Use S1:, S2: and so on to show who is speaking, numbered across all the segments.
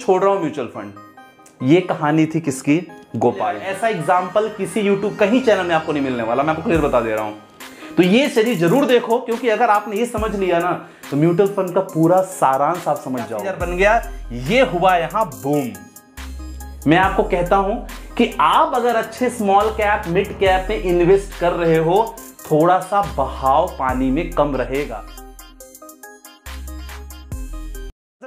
S1: छोड़ रहा हूँ म्यूचुअल फंड। ये कहानी थी किसकी? गोपाल। ऐसा एग्ज़ाम्पल किसी यूट्यूब कहीं चैनल में आपको नहीं मिलने वाला। मैं आपको क्लियर बता दे रहा हूँ। तो ये चलिए ज़रूर देखो क्योंकि अगर आपने ये समझ लिया ना तो म्यूचुअल फंड का पूरा सारांश आप समझ जाओ। बन गया। ये हुआ यहाँ बूम मैं आपको कहता हूँ कि आप अगर अच्छे स्मॉल कैप मिड कैप में इन्वेस्ट कर रहे हो थोड़ा सा बहाव पानी में कम रहेगा।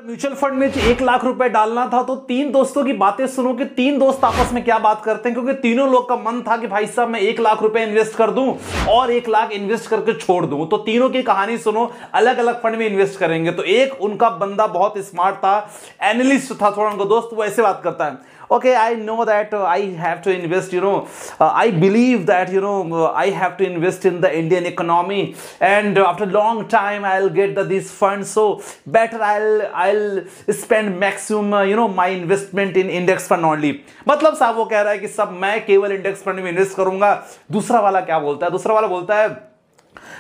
S1: म्यूचुअल फंड में एक लाख रुपए डालना था तो तीन दोस्तों की बातें सुनो कि तीन दोस्त आपस में क्या बात करते हैं, क्योंकि तीनों लोग का मन था कि भाई साहब मैं एक लाख रुपए इन्वेस्ट कर दूँ और एक लाख इन्वेस्ट करके छोड़ दूँ। तो तीनों की कहानी सुनो अलग अलग फंड में इन्वेस्ट करेंगे। तो एक उनका बंदा बहुत स्मार्ट था एनालिस्ट था थोड़ा उनका दोस्त, वो ऐसे बात करता है okay i know that uh, i have to invest you know uh, i believe that you know uh, i have to invest in the indian economy and after long time i'll get the, these funds so better i'll i'll spend maximum uh, you know my investment in index fund only मतलब साहब वो कह रहा है कि सब मैं केवल इंडेक्स फंड में इन्वेस्ट करूँगा दूसरा वाला क्या बोलता है दूसरा वाला बोलता है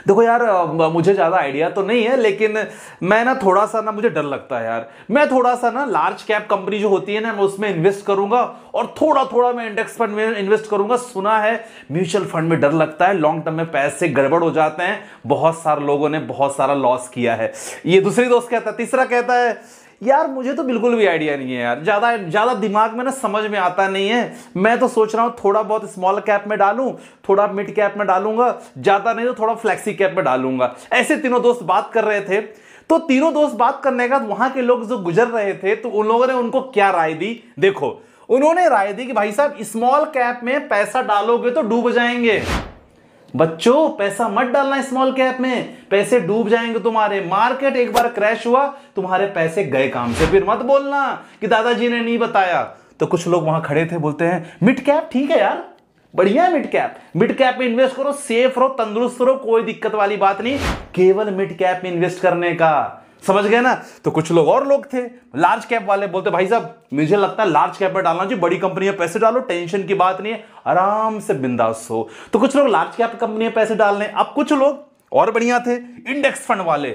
S1: देखो यार मुझे ज़्यादा आइडिया तो नहीं है, लेकिन मैं ना थोड़ा सा ना, मुझे डर लगता है यार। मैं थोड़ा सा ना लार्ज कैप कंपनी जो होती है ना, मैं उसमें इन्वेस्ट करूँगा और थोड़ा थोड़ा मैं इंडेक्स फंड में इन्वेस्ट करूँगा। सुना है म्यूचुअल फंड में डर लगता है लॉन्ग टर्म में पैसे गड़बड़ हो जाते हैं। बहुत सारे लोगों ने बहुत सारा लॉस किया है। ये दूसरी दोस्त कहता है, तीसरा कहता है यार, मुझे तो बिल्कुल भी आइडिया नहीं है यार। ज़्यादा ज़्यादा दिमाग में ना समझ में आता नहीं है। मैं तो सोच रहा हूँ थोड़ा बहुत स्मॉल कैप में डालूं, थोड़ा मिड कैप में डालूँगा, ज़्यादा नहीं तो थोड़ा फ्लैक्सी कैप में डालूँगा। ऐसे तीनों दोस्त बात कर रहे थे। तो तीनों दोस्त बात करने का वहाँ के लोग जो गुजर रहे थे तो उन लोगों ने उनको क्या राय दी? देखो, उन्होंने राय दी कि भाई साहब स्मॉल कैप में पैसा डालोगे तो डूब जाएँगे। बच्चों, पैसा मत डालना स्मॉल कैप में। पैसे डूब जाएँगे तुम्हारे। मार्केट एक बार क्रैश हुआ, तुम्हारे पैसे गए काम से। फिर मत बोलना कि दादाजी ने नहीं बताया। तो कुछ लोग वहाँ खड़े थे, बोलते हैं मिड कैप ठीक है यार। बढ़िया मिड कैप मिड कैप में इन्वेस्ट करो सेफ़ रहो, तंदुरुस्त रहो, कोई दिक्कत वाली बात नहीं। केवल मिड कैप में इन्वेस्ट करने का। समझ गए ना? तो कुछ लोग और लोग थे। लार्ज कैप वाले बोलते, भाई साहब, मुझे लगता है लार्ज कैप में डालना चाहिए, बड़ी कंपनी में पैसे डालो टेंशन की बात नहीं है, आराम से बिंदास हो। तो कुछ लोग लार्ज कैप कंपनी में पैसे डालने, अब कुछ लोग और बढ़िया थे इंडेक्स फंड वाले।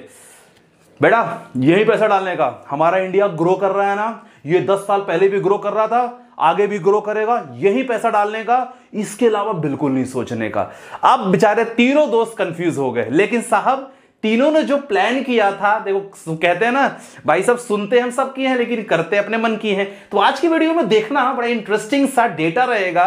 S1: बेटा, यही पैसा डालने का। हमारा इंडिया ग्रो कर रहा है ना, ये दस साल पहले भी ग्रो कर रहा था, आगे भी ग्रो करेगा, यही पैसा डालने का, इसके अलावा बिल्कुल नहीं सोचने का। अब बेचारे तीनों दोस्त कंफ्यूज हो गए, लेकिन साहब तीनों ने जो प्लान किया था, देखो कहते हैं ना, भाई सब सुनते हैं, हम सब किए हैं, लेकिन करते हैं, अपने मन की हैं। तो आज की वीडियो में देखना, बड़ा इंटरेस्टिंग सा डेटा रहेगा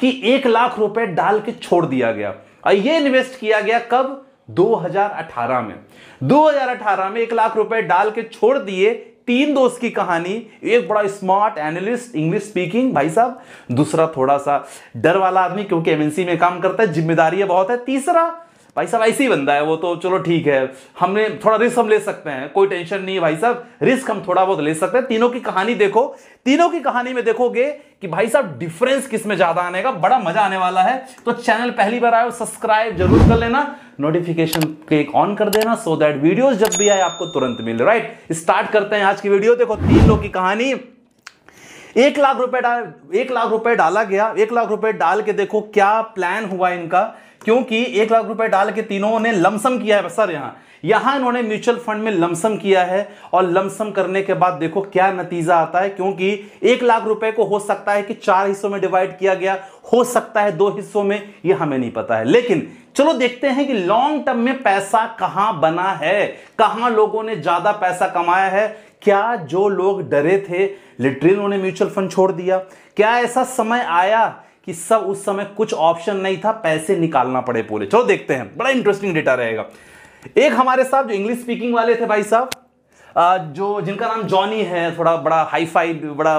S1: कि एक लाख रुपए डाल के छोड़ दिया गया। और ये इन्वेस्ट किया गया कब? 2018 में। 2018 में एक लाख रुपए डाल के छोड़ दिए तीन दोस्त की कहानी। एक बड़ा स्मार्ट एनालिस्ट इंग्लिश स्पीकिंग भाई साहब। दूसरा थोड़ा सा डर वाला आदमी, क्योंकि एमएनसी में काम करता है ज़िम्मेदारी बहुत है। तीसरा भाई साहब, ऐसे ही बंदा है, वो तो चलो ठीक है। हमने थोड़ा रिस्क हम ले सकते हैं, कोई टेंशन नहीं है भाई साहब। रिस्क हम थोड़ा बहुत ले सकते हैं। तीनों की कहानी देखो, तीनों की कहानी में देखोगे कि भाई साहब डिफरेंस किसमें ज़्यादा आने का, बड़ा मज़ा आने वाला है। तो चैनल पहली बार आए सब्सक्राइब ज़रूर कर लेना। नोटिफिकेशन क्लिक ऑन कर देना सो दैट वीडियोस जब भी आए, आपको तुरंत मिले राइट स्टार्ट करते हैं आज की वीडियो देखो, तीन लोग की कहानी। एक लाख रुपए डाल एक लाख रुपए डाला गया। एक लाख रुपए डाल के देखो, क्या प्लान हुआ इनका। क्योंकि एक लाख रुपए डाल के तीनों ने लमसम किया है सर यहाँ। यहाँ इन्होंने म्यूचुअल फंड में लमसम किया है और लमसम करने के बाद देखो क्या नतीजा आता है, क्योंकि एक लाख रुपए को हो सकता है कि चार हिस्सों में डिवाइड किया गया, हो सकता है दो हिस्सों में यह हमें नहीं पता है। लेकिन चलो देखते हैं कि लॉन्ग टर्म में पैसा कहाँ बना है, कहाँ लोगों ने ज़्यादा पैसा कमाया है, क्या जो लोग डरे थे लिटरली उन्होंने म्यूचुअल फंड छोड़ दिया, क्या ऐसा समय आया कि सब उस समय कुछ ऑप्शन नहीं था, पैसे निकालना पड़े पूरे। चलो देखते हैं, बड़ा इंटरेस्टिंग डेटा रहेगा। एक हमारे साथ जो इंग्लिश स्पीकिंग वाले थे भाई साहब जो जिनका नाम जॉनी है, थोड़ा बड़ा हाई फाई बड़ा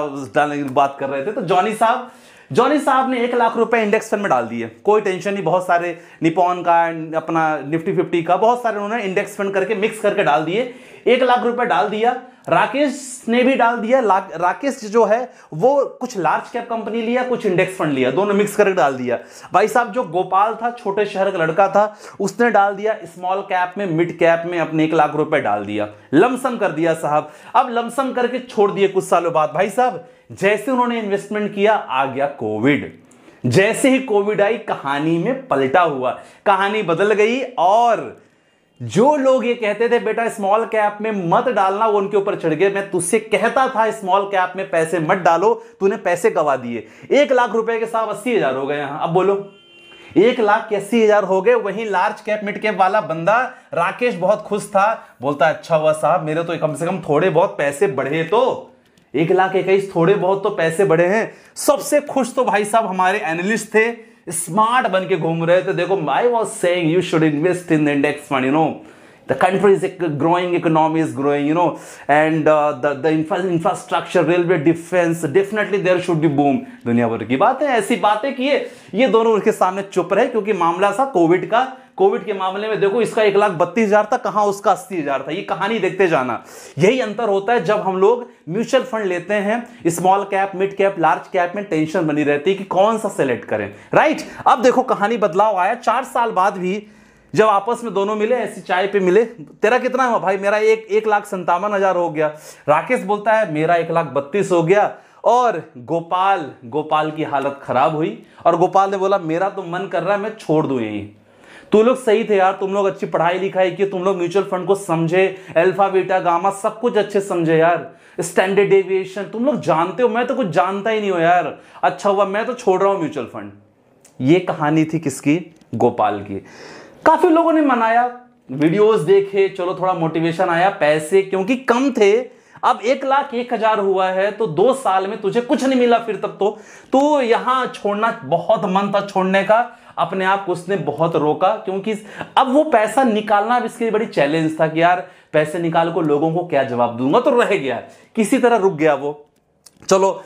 S1: बात कर रहे थे तो जॉनी साहब जॉनी साहब ने एक लाख रुपए इंडेक्स फंड में डाल दिए। कोई टेंशन नहीं, बहुत सारे निपॉन का अपना निफ्टी फिफ्टी का, बहुत सारे उन्होंने इंडेक्स फंड करके मिक्स करके डाल दिए। एक लाख रुपए डाल दिया राकेश ने भी डाल दिया राकेश जो है, वो कुछ लार्ज कैप कंपनी लिया, कुछ इंडेक्स फंड लिया, दोनों मिक्स करके डाल दिया। भाई साहब, जो गोपाल था, छोटे शहर का लड़का था, उसने डाल दिया स्मॉल कैप में मिड कैप में अपने एक लाख रुपए डाल दिया। लमसम कर दिया साहब। अब लमसम करके छोड़ दिए कुछ सालों बाद। भाई साहब, जैसे उन्होंने इन्वेस्टमेंट किया, आ गया कोविड जैसे ही कोविड आई, कहानी में पलटा हुआ, कहानी बदल गई और जो लोग ये कहते थे, बेटा स्मॉल कैप में मत डालना, वो उनके ऊपर चढ़ गए। मैं तुझसे कहता था स्मॉल कैप में पैसे मत डालो, तूने पैसे गवा दिए। एक लाख रुपए के साथ अस्सी हज़ार हो गए यहाँ। अब बोलो, एक लाख के अस्सी हज़ार हो गए, वहीं लार्ज कैप मिड कैप वाला बंदा, राकेश बहुत खुश था। बोलता अच्छा हुआ साहब, मेरे तो कम से कम थोड़े बहुत पैसे बढ़े तो। एक लाख इक्कीस, थोड़े बहुत तो पैसे बढ़े हैं। सबसे खुश तो भाई साहब हमारे एनालिस्ट थे। स्मार्ट बन के घूम रहे थे। देखो I was say you should invest in index fund you know the country is growing economy is growing you know and infrastructure railway defence definitely there should be boom दुनिया भर की बात है ऐसी बातें कि ये दोनों उनके सामने चुप रहे, क्योंकि मामला सा कोविड का कोविड के मामले में देखो इसका एक लाख बत्तीस हज़ार था, कहाँ उसका अस्सी हज़ार था? ये कहानी देखते जाना। यही अंतर होता है जब हम लोग म्यूचुअल फंड लेते हैं, small cap, mid cap, large cap में टेंशन बनी रहती है कि कौन सा सेलेक्ट करें। राइट? अब देखो कहानी बदलाव आया। चार साल बाद भी जब आपस में दोनों मिले, ऐसी चाय पे मिले, तेरा कितना हुआ? भाई, मेरा एक एक लाख संतावन हज़ार हो गया। राकेश बोलता है, मेरा एक लाख बत्तीस हो गया। और गोपाल गोपाल की हालत खराब हुई। और गोपाल ने बोला, मेरा तो मन कर रहा है मैं छोड़ दू यही। तू लोग सही थे यार, तुम लोग अच्छी पढ़ाई लिखाई की, तुम लोग म्यूचुअल फंड को समझे अल्फ़ा बीटा गामा सब कुछ अच्छे समझे यार। स्टैंडर्ड डेविएशन तुम लोग जानते हो, मैं तो कुछ जानता ही नहीं हो यार। अच्छा हुआ, मैं तो छोड़ रहा हूँ म्यूचुअल फंड। ये कहानी थी किसकी? गोपाल की। काफ़ी लोगों ने मनाया वीडियोस देखे, चलो थोड़ा मोटिवेशन आया, पैसे, क्योंकि कम थे अब एक लाख एक हज़ार हुआ है तो दो साल में तुझे कुछ नहीं मिला फिर तब तो। तो यहाँ छोड़ना बहुत मन था छोड़ने का, अपने आप को उसने बहुत रोका, क्योंकि अब वो पैसा निकालना अब इसके लिए बड़ी चैलेंज था कि यार, पैसे निकाल को लोगों को क्या जवाब दूँगा? तो रह गया, किसी तरह रुक गया वो। चलो,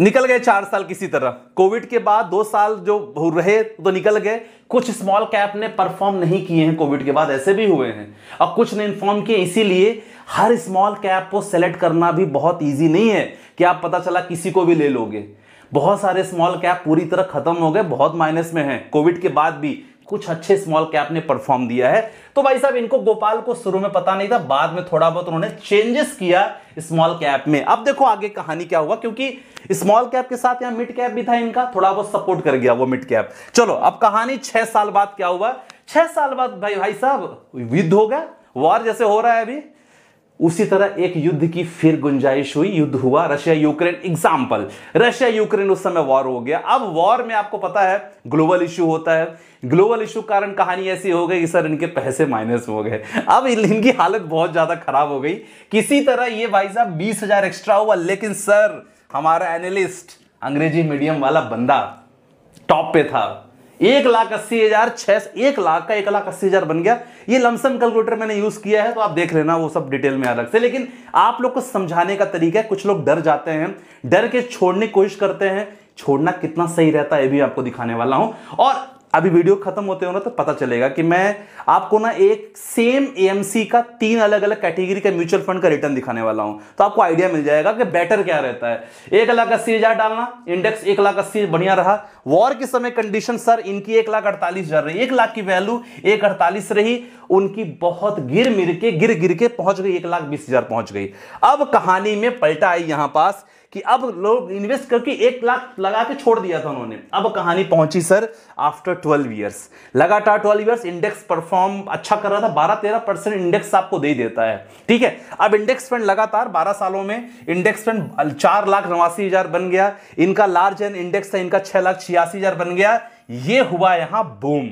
S1: निकल गए चार साल किसी तरह। कोविड के बाद दो साल जो रहे तो निकल गए। कुछ स्मॉल कैप ने परफॉर्म नहीं किए हैं कोविड के बाद, ऐसे भी हुए हैं। और कुछ ने इन्फॉर्म किए, इसीलिए हर स्मॉल कैप को सेलेक्ट करना भी बहुत इजी नहीं है कि आप पता चला किसी को भी ले लोगे। बहुत सारे स्मॉल कैप पूरी तरह खत्म हो गए, बहुत माइनस में है। कोविड के बाद भी कुछ अच्छे स्मॉल कैप ने परफॉर्म दिया है। तो भाई साहब, इनको गोपाल को शुरू में पता नहीं था, बाद में थोड़ा बहुत उन्होंने चेंजेस किया स्मॉल कैप में। अब देखो आगे कहानी क्या हुआ, क्योंकि स्मॉल कैप के साथ यहाँ मिड कैप भी था इनका, थोड़ा बहुत सपोर्ट कर गया वो मिड कैप चलो, अब कहानी छह साल बाद क्या हुआ? छह साल बाद भाई भाई साहब, युद्ध हो गया वॉर जैसे हो रहा है अभी। उसी तरह एक युद्ध की फिर गुंजाइश हुई। युद्ध हुआ Russia Ukraine example Russia Ukraine उस समय वॉर हो गया। अब वॉर में आपको पता है ग्लोबल इश्यू होता है। ग्लोबल इशू कारण कहानी ऐसी हो गई कि सर, इनके पैसे माइनस हो गए। अब इनकी हालत बहुत ज़्यादा खराब हो गई। किसी तरह ये भाई साहब बीस हज़ार एक्स्ट्रा हुआ, लेकिन सर, हमारा एनालिस्ट अंग्रेज़ी मीडियम वाला बंदा टॉप पे था। एक लाख अस्सी हज़ार छह एक लाख का एक लाख अस्सी हज़ार बन गया। ये लमसम कैलकुलेटर मैंने यूज़ किया है तो आप देख लेना, वो सब डिटेल में अलग से। लेकिन आप लोग को समझाने का तरीका है, कुछ लोग डर जाते हैं, डर के छोड़ने की कोशिश करते हैं। छोड़ना कितना सही रहता है, ये भी आपको दिखाने वाला हूँ। और अभी वीडियो खत्म होते हो ना तो पता चलेगा कि मैं आपको ना एक सेम एएमसी का तीन अलग अलग कैटेगरी का म्यूचुअल फंड का रिटर्न दिखाने वाला हूँ। तो आपको आइडिया मिल जाएगा कि बेटर क्या रहता है। एक लाख अस्सी हज़ार डालना इंडेक्स एक लाख अस्सी बढ़िया रहा। वॉर के समय कंडीशन सर इनकी एक लाख अड़तालीस हज़ार रही। एक लाख की वैल्यू एक अड़तालीस रही। उनकी बहुत गिर मिर के गिर गिर के पहुँच गई, एक लाख बीस हज़ार पहुँच गई। अब कहानी में पलटा आई यहाँ पास। कि अब लोग इन्वेस्ट करके एक लाख लगा के छोड़ दिया था उन्होंने। अब कहानी पहुँची, सर आफ्टर ट्वेल्व ईयर्स लगातार ट्वेल्व ईयर्स इंडेक्स परफॉर्म अच्छा कर रहा था, बारह तेरह परसेंट इंडेक्स आपको दे देता है। ठीक है? अब इंडेक्स फंड लगातार बारह सालों में इंडेक्स फंड चार लाख नवासी हज़ार बन गया। इनका लार्ज एंड इंडेक्स था, इनका छह लाख छियासी हज़ार बन गया। ये हुआ यहाँ बूम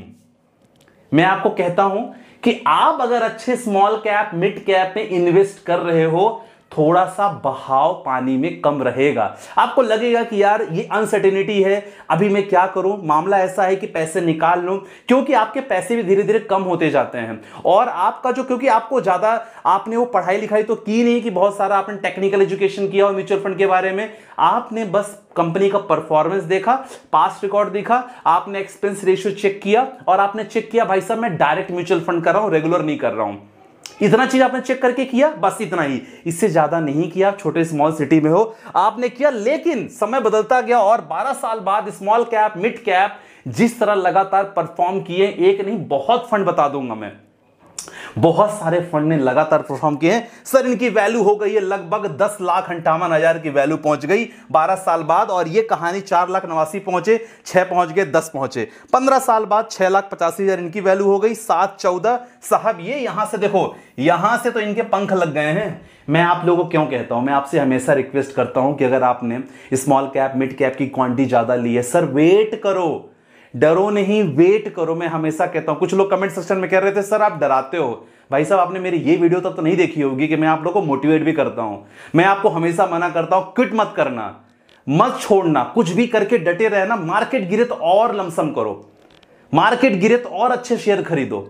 S1: मैं आपको कहता हूँ कि आप अगर अच्छे स्मॉल कैप मिड कैप में इन्वेस्ट कर रहे हो थोड़ा सा बहाव पानी में कम रहेगा। आपको लगेगा कि यार, ये अनसर्टेनिटी है, अभी मैं क्या करूँ? मामला ऐसा है कि पैसे निकाल लूँ, क्योंकि आपके पैसे भी धीरे धीरे कम होते जाते हैं। और आपका जो, क्योंकि आपको ज़्यादा, आपने वो पढ़ाई लिखाई तो की नहीं कि बहुत सारा आपने टेक्निकल एजुकेशन किया हो म्यूचुअल फंड के बारे में। आपने बस कंपनी का परफॉर्मेंस देखा पास्ट रिकॉर्ड देखा, आपने एक्सपेंस रेशियो चेक किया और आपने चेक किया, भाई साहब, मैं डायरेक्ट म्यूचुअल फंड कर रहा हूँ रेगुलर नहीं कर रहा हूँ। इतना चीज़ आपने चेक करके किया? बस इतना ही। इससे ज़्यादा नहीं किया, छोटे स्मॉल सिटी में हो। आपने किया, लेकिन समय बदलता गया और 12 साल बाद स्मॉल कैप मिड कैप जिस तरह लगातार परफॉर्म किए, एक नहीं, बहुत फंड बता दूँगा मैं। बहुत सारे फंड ने लगातार परफॉर्म किए हैं। सर इनकी वैल्यू हो गई है लगभग दस लाख अंठावन हज़ार की वैल्यू पहुँच गई बारह साल बाद और ये कहानी चार लाख नवासी पहुँचे, छह पहुँच गए, दस पहुँचे। पंद्रह साल बाद छह लाख पचासी हज़ार इनकी वैल्यू हो गई, सात, चौदह। साहब, ये यहाँ से देखो, यहाँ से तो इनके पंख लग गए हैं। मैं आप लोगों को क्यों कहता हूँ? मैं आपसे हमेशा रिक्वेस्ट करता हूँ कि अगर आपने स्मॉल कैप मिड कैप की क्वांटिटी ज़्यादा ली है सर वेट करो। डरो नहीं वेट करो, मैं हमेशा कहता हूँ। कुछ लोग कमेंट सेक्शन में कह रहे थे, सर, आप डराते हो। भाई साहब, आपने मेरी ये वीडियो तब तो नहीं देखी होगी कि मैं आप लोगों को मोटिवेट भी करता हूँ। मैं आपको हमेशा मना करता हूँ क्विट मत करना, मत छोड़ना, कुछ भी करके डटे रहना मार्केट गिरे तो और लमसम करो। मार्केट गिरे तो और अच्छे शेयर खरीदो।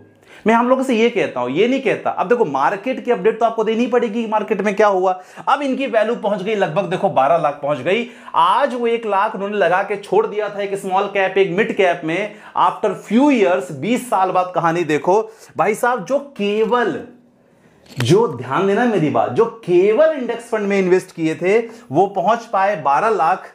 S1: मैं हम लोगों से ये कहता हूँ, ये नहीं कहता। अब देखो मार्केट की अपडेट तो आपको देनी पड़ेगी मार्केट में क्या हुआ। अब इनकी वैल्यू पहुँच गई, लगभग देखो 12 लाख पहुँच गई। आज वो एक लाख उन्होंने लगा के छोड़ दिया था, एक स्मॉल कैप एक मिड कैप में। आफ्टर फ्यू ईयर्स 20 साल बाद कहानी देखो। भाई साहब, जो केवल, जो ध्यान देना मेरी बात, जो केवल इंडेक्स फंड में इन्वेस्ट किए थे, वो पहुँच पाए 12 lakh.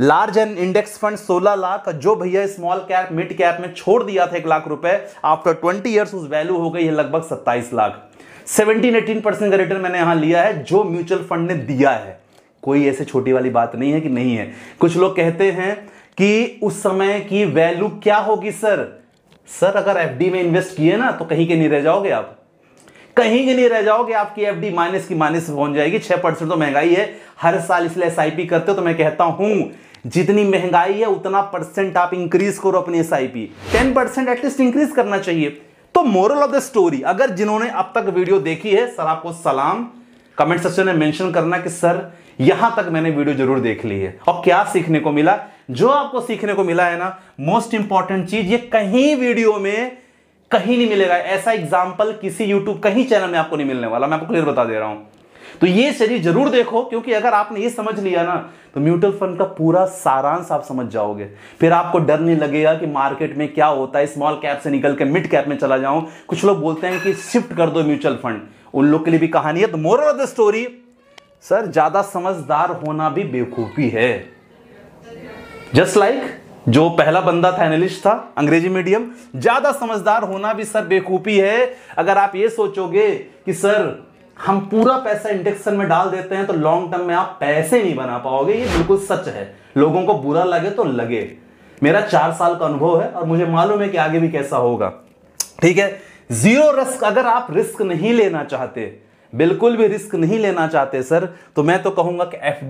S1: Large and index fund 16 lakh, जो भैया स्मॉल कैप, मिड कैप में छोड़ दिया था एक लाख रुपए, आफ्टर 20 इयर्स उस वैल्यू हो गई है लगभग 27 लाख। 17 18 परसेंट का रिटर्न मैंने यहाँ लिया है, जो म्यूचुअल फंड ने दिया है। कोई ऐसे छोटी वाली बात नहीं है कि नहीं है। कुछ लोग कहते हैं कि उस समय की वैल्यू क्या होगी, सर? सर, अगर एफडी में इन्वेस्ट किए ना तो कहीं के नहीं रह जाओगे आप। कहीं के नहीं रह जाओगे, आपकी एफडी माइनस की माइनस पहुँच जाएगी। छह परसेंट तो महँगाई है। हर साल इसलिए एस करते हो तो मैं कहता हूँ, जितनी महँगाई है, उतना परसेंट आप इंक्रीज करो अपनी S I P ten percent at least increase करना चाहिए। तो मोरल ऑफ़ द स्टोरी अगर जिन्होंने अब तक वीडियो देखी है, सर आपको सलाम। कमेंट सेक्शन में मेंशन करना कि, सर, यहाँ तक मैंने वीडियो ज़रूर देख ली है। और क्या सीखने को मिला? जो आपको सीखने को मिला है ना मोस्ट इंपॉर्टेंट चीज़, ये कहीं वीडियो में कहीं नहीं मिलेगा। ऐसा एग्ज़ाम्पल किसी यूट्यूब कहीं चैनल में आपको नहीं मिलने वाला। मैं आपको क्लियर बता दे रहा हूँ। तो ये सीरीज़ ज़रूर देखो क्योंकि अगर आपने ये समझ लिया ना तो म्यूचुअल फंड का पूरा सारांश आप समझ जाओगे। फिर आपको डर नहीं लगेगा कि मार्केट में क्या होता है स्मॉल कैप से निकल के मिड कैप में चला जाऊँ। कुछ लोग बोलते हैं कि शिफ्ट कर दो म्यूचुअल फंड उन लोग के लिए भी कहानी है। तो moral of the story sir ज़्यादा समझदार होना भी बेवकूफ़ी है। जस्ट लाइक like, जो पहला बंदा था एनालिस्ट था, अंग्रेज़ी मीडियम ज़्यादा समझदार होना भी सर बेकूफी है। अगर आप ये सोचोगे कि सर, हम पूरा पैसा इंडेक्सन में डाल देते हैं तो लॉन्ग टर्म में आप पैसे नहीं बना पाओगे, ये बिल्कुल सच है। लोगों को बुरा लगे तो लगे। मेरा चार साल का अनुभव है, और मुझे मालूम है कि आगे भी कैसा होगा। ठीक है? ज़ीरो रिस्क अगर आप रिस्क नहीं लेना चाहते बिल्कुल भी रिस्क नहीं लेना चाहते, सर। तो मैं तो कहूँगा कि एफ़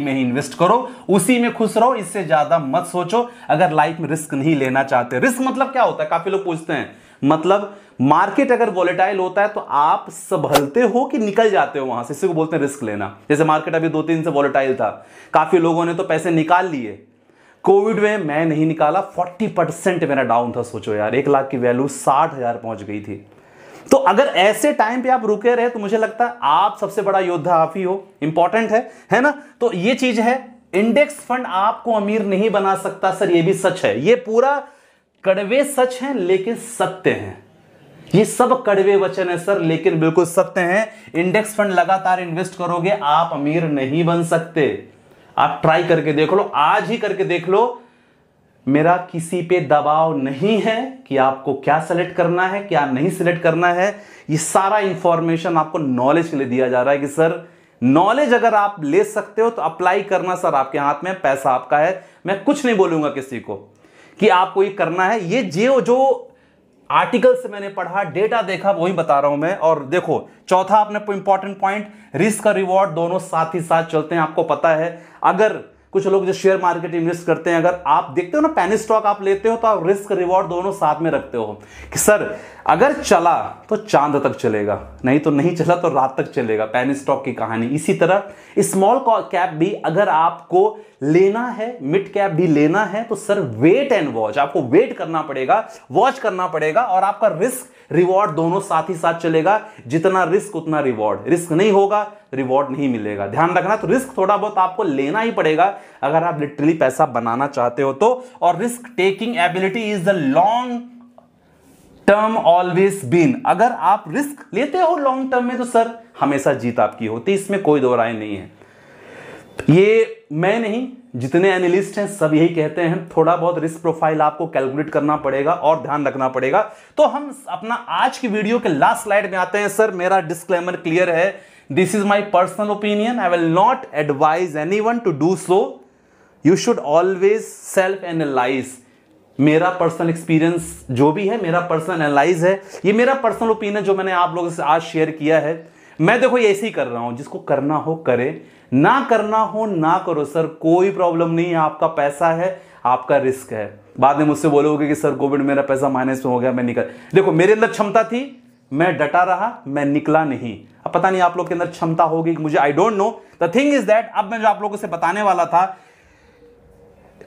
S1: में ही इन्वेस्ट करो, उसी में खुश रहो, इससे ज़्यादा मत सोचो। अगर लाइफ में रिस्क नहीं लेना चाहते, रिस्क मतलब क्या होता है? काफ़ी लोग पूछते हैं। मतलब मार्केट अगर वॉलेटाइल होता है तो आप संभलते हो कि निकल जाते हो वहाँ से? इसी को बोलते हैं रिस्क लेना। जैसे मार्केट अभी दो तीन से वॉलेटाइल था, काफ़ी लोगों ने तो पैसे निकाल लिए। कोविड में मैं नहीं निकाला 40 परसेंट मेरा डाउन था, सोचो यार। एक लाख की वैल्यू साठ हज़ार पहुँच गई थी। तो अगर ऐसे टाइम पे आप रुके रहे तो मुझे लगता है आप सबसे बड़ा योद्धा आप ही हो। इंपॉर्टेंट है है ना? तो ये चीज़ है इंडेक्स फंड आपको अमीर नहीं बना सकता, सर, ये भी सच है। ये पूरा कड़वे सच है, लेकिन सत्य है। ये सब कड़वे वचन है, सर, लेकिन बिल्कुल सत्य हैं। इंडेक्स फंड लगातार इन्वेस्ट करोगे, आप अमीर नहीं बन सकते। आप ट्राई करके देख लो, आज ही करके देख लो मेरा किसी पे दबाव नहीं है कि आपको क्या सेलेक्ट करना है, क्या नहीं सिलेक्ट करना है, ये सारा इंफॉर्मेशन आपको नॉलेज के लिए दिया जा रहा है कि, सर नॉलेज अगर आप ले सकते हो तो अप्लाई करना, सर, आपके हाथ में, पैसा आपका है, मैं कुछ नहीं बोलूँगा किसी को कि आपको ये करना है। ये जो जो आर्टिकल से मैंने पढ़ा डेटा देखा, वही बता रहा हूँ मैं। और देखो, चौथा आपने इंपॉर्टेंट पॉइंट रिस्क और रिवॉर्ड दोनों साथ ही साथ चलते हैं, आपको पता है। अगर कुछ लोग जो शेयर मार्केट इन्वेस्ट करते हैं, अगर आप देखते हो ना पैनी स्टॉक आप लेते हो तो आप रिस्क रिवॉर्ड दोनों साथ में रखते हो। कि सर, अगर चला तो चाँद तक चलेगा, नहीं तो नहीं चला तो रात तक चलेगा पैनी स्टॉक की कहानी। इसी तरह स्मॉल कैप भी अगर आपको लेना है मिड कैप भी लेना है तो सर वेट एंड वॉच आपको वेट करना पड़ेगा वॉच करना पड़ेगा और आपका रिस्क रिवॉर्ड दोनों साथ ही साथ चलेगा। जितना रिस्क उतना रिवॉर्ड रिस्क नहीं होगा रिवॉर्ड नहीं मिलेगा। ध्यान रखना तो रिस्क थोड़ा बहुत आपको लेना ही पड़ेगा, अगर आप लिटरली पैसा बनाना चाहते हो तो। और risk taking ability is the long term always been अगर आप रिस्क लेते हो लॉन्ग टर्म में तो सर हमेशा जीत आपकी होती इसमें कोई दो राय नहीं है। ये मैं नहीं जितने एनालिस्ट हैं, सब यही कहते हैं, थोड़ा बहुत रिस्क प्रोफ़ाइल आपको कैलकुलेट करना पड़ेगा और ध्यान रखना पड़ेगा। तो हम अपना आज की वीडियो के लास्ट स्लाइड में आते हैं सर मेरा डिस्क्लेमर क्लियर है। This is my personal opinion I will not advise any one to do so you should always self analyse मेरा पर्सनल एक्सपीरियंस जो भी है, मेरा पर्सनल एनालाइज है। ये मेरा पर्सनल ओपिनियन जो मैंने आप लोगों से आज शेयर किया है। मैं देखो ऐसे ही कर रहा हूँ, जिसको करना हो करे। ना करना हो, ना करो। सर, कोई प्रॉब्लम नहीं है आपका पैसा है, आपका रिस्क है। बाद में मुझसे बोलोगे कि, सर कोविड मेरा पैसा माइनस में हो गया, मैं निकल देखो, मेरे अंदर क्षमता थी, मैं डटा रहा, मैं निकला नहीं। अब पता नहीं आप लोग के अंदर क्षमता होगी मुझे I don't know the thing is that अब मैं जो आप लोगों से बताने वाला था,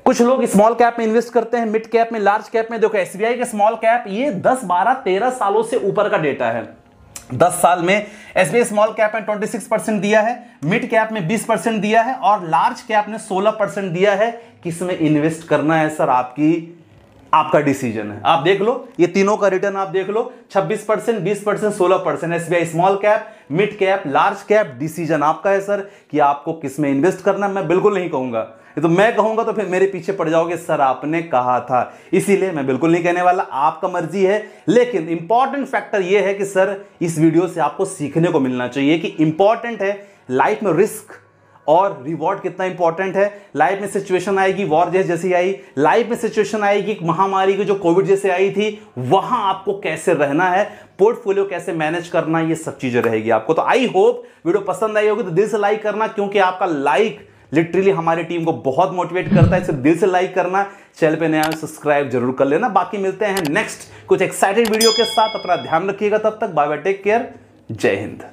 S1: कुछ लोग स्मॉल कैप में इन्वेस्ट करते हैं मिड कैप में लार्ज कैप में। देखो एसबीआई के स्मॉल कैप ये 10 12 13 सालों से ऊपर का डेटा है। 10 साल में एसबीआई स्मॉल कैप में 26 परसेंट दिया है मिड कैप में 20 परसेंट दिया है और लार्ज कैप ने 16 परसेंट दिया है। किसमें इन्वेस्ट करना है सर आपकी? आपका डिसीज़न है। आप देख लो, ये तीनों का रिटर्न आप देख लो 26 परसेंट बीस परसेंट सोलह percent SBI small cap mid cap large cap decision आपका है सर कि आपको किसमें इन्वेस्ट करना है। मैं बिल्कुल नहीं कहूँगा। तो मैं कहूँगा तो फिर मेरे पीछे पड़ जाओगे, सर, आपने कहा था। इसीलिए मैं बिल्कुल नहीं कहने वाला, आपका मर्ज़ी है। लेकिन इंपॉर्टेंट फैक्टर यह है कि, सर, इस वीडियो से आपको सीखने को मिलना चाहिए कि इंपॉर्टेंट है लाइफ में रिस्क और रिवॉर्ड कितना इंपॉर्टेंट है। लाइफ में सिचुएशन आएगी वॉर जैसे जैसी आई। लाइफ में सिचुएशन आएगी महामारी की जो कोविड जैसे आई थी, वहाँ आपको कैसे रहना है पोर्टफोलियो कैसे मैनेज करना ये सब चीज़ें रहेगी आपको। तो आई होप वीडियो पसंद आई होगी तो दिल से लाइक करना, क्योंकि आपका लाइक लिटरली हमारी टीम को बहुत मोटिवेट करता है सिर्फ़ दिल से लाइक करना। चैनल पे नया सब्सक्राइब ज़रूर कर लेना। बाकी मिलते हैं नेक्स्ट कुछ एक्साइटेड वीडियो के साथ। अपना ध्यान रखिएगा तब तक। बाय बाय टेक केयर जय हिंद।